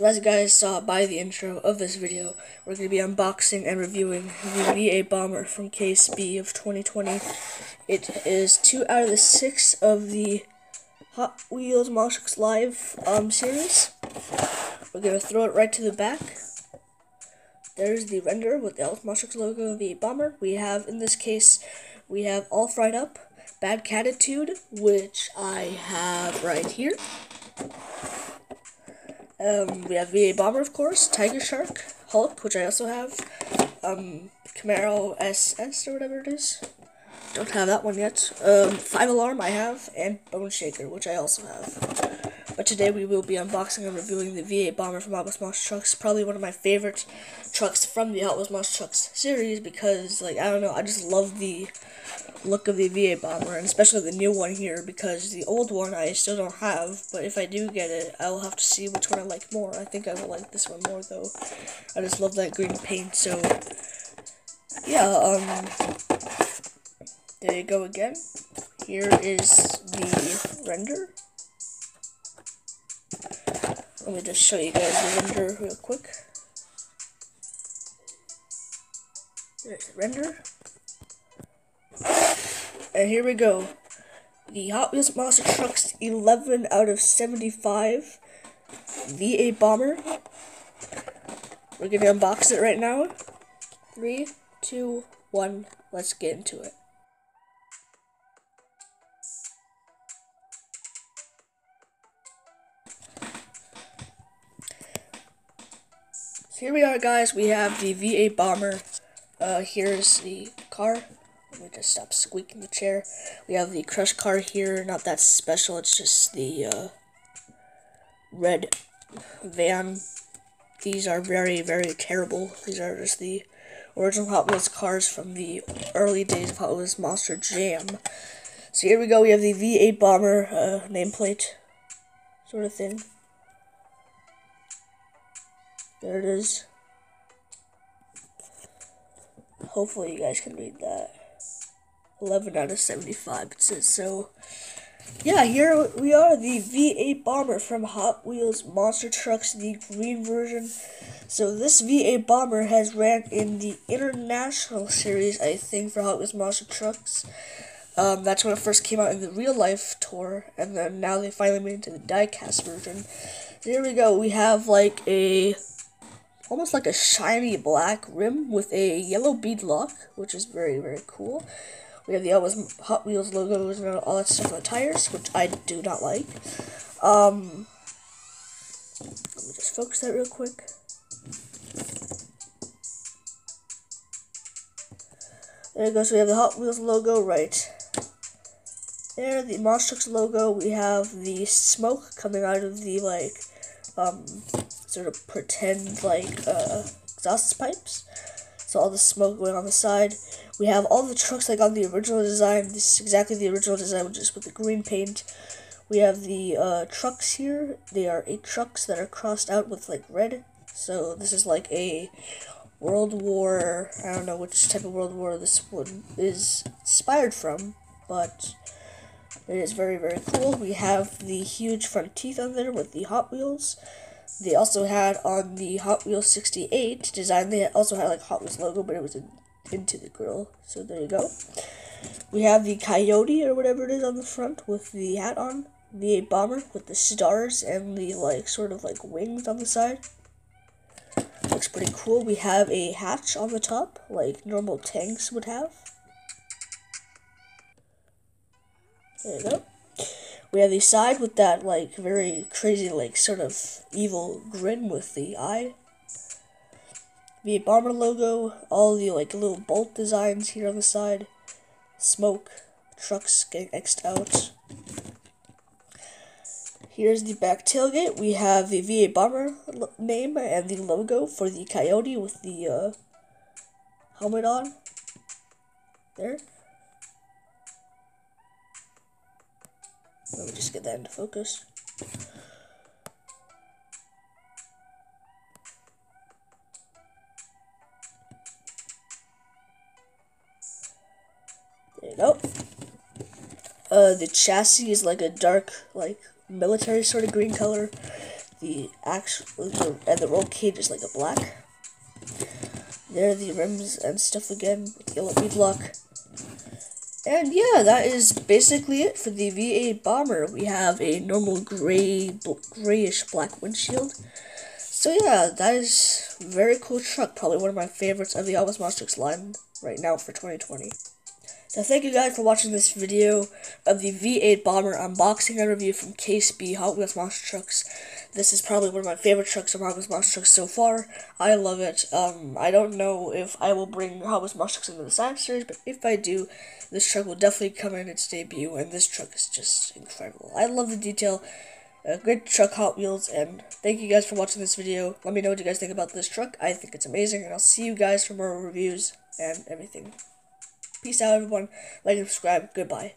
As you guys saw by the intro of this video, we're going to be unboxing and reviewing the V8 Bomber from Case B of 2020. It is two out of the six of the Hot Wheels Monster Live um, series. We're going to throw it right to the back. There's the render with the Elf logo of the Bomber. We have, in this case, we have All Fried Up, Bad Catitude, which I have right here. Um, we have V8 Bomber, of course, Tiger Shark, Hulk, which I also have, um, Camaro SS or whatever it is. Don't have that one yet. Um, Five Alarm I have, and Bone Shaker, which I also have. But today we will be unboxing and reviewing the V8 Bomber from Wheels Monster Trucks. Probably one of my favorite trucks from the Wheels Monster Trucks series because, like, I don't know, I just love the look of the V8 Bomber, and especially the new one here, because the old one I still don't have, but if I do get it, I will have to see which one I like more. I think I will like this one more, though. I just love that green paint, so, yeah, um, there you go again. Here is the render. Let me just show you guys the render real quick. There's the render. And here we go. The Hot Wheels Monster Trucks 11 out of 75 V8 Bomber. We're to unbox it right now. Three, two, one, let's get into it. Here we are, guys. We have the V8 Bomber. Uh, here's the car. Let me just stop squeaking the chair. We have the crush car here. Not that special. It's just the uh, red van. These are very, very terrible. These are just the original Hot Wheels cars from the early days of Hot Wheels Monster Jam. So here we go. We have the V8 Bomber uh, nameplate sort of thing. There it is. Hopefully you guys can read that. 11 out of 75 it says so. Yeah, here we are, the V8 Bomber from Hot Wheels Monster Trucks, the green version. So this V8 Bomber has ran in the International Series, I think, for Hot Wheels Monster Trucks. Um, that's when it first came out in the real life tour, and then now they finally made it into the diecast version. Here we go, we have like a, almost like a shiny black rim with a yellow bead lock, which is very, very cool. We have the Elvis Hot Wheels logos and all that stuff on the tires, which I do not like. Um, let me just focus that real quick. There you go. So we have the Hot Wheels logo right there. The Monster Trucks logo. We have the smoke coming out of the like um, sort of pretend like uh, exhaust pipes. So all the smoke going on the side. We have all the trucks like on the original design. This is exactly the original design, just with the green paint. We have the uh, trucks here. They are eight trucks that are crossed out with like red. So this is like a World War. I don't know which type of World War this one is inspired from, but it is very very cool. We have the huge front teeth on there with the Hot Wheels. They also had on the Hot Wheels 68 design, they also had like Hot Wheels logo, but it was in, into the grill. So there you go. We have the Coyote or whatever it is on the front with the hat on. The bomber with the stars and the like sort of like wings on the side. Looks pretty cool. We have a hatch on the top, like normal tanks would have. There you go. We have the side with that, like, very crazy, like, sort of evil grin with the eye. The bomber logo, all the, like, little bolt designs here on the side. Smoke, trucks getting X'd out. Here's the back tailgate. We have the V8 Bomber name and the logo for the Coyote with the uh, helmet on. There. Let me just get that into focus. There you go. Uh, the chassis is like a dark, like military sort of green color. The actual and the roll cage is like a black. There are the rims and stuff again with the yellow. And yeah, that is basically it for the V8 Bomber. We have a normal gray, grayish black windshield. So yeah, that is very cool truck. Probably one of my favorites of the Elvis Monster Trucks line right now for 2020. So thank you guys for watching this video of the V8 Bomber unboxing and review from Case B Hot Wheels Monster Trucks. This is probably one of my favorite trucks Hot Wheels Monster Trucks so far. I love it. Um, I don't know if I will bring Wheels Monster Trucks into the Science series, but if I do, this truck will definitely come in its debut, and this truck is just incredible. I love the detail. A great truck Hot Wheels, and thank you guys for watching this video. Let me know what you guys think about this truck. I think it's amazing, and I'll see you guys for more reviews and everything. Peace out, everyone. Like and subscribe. Goodbye.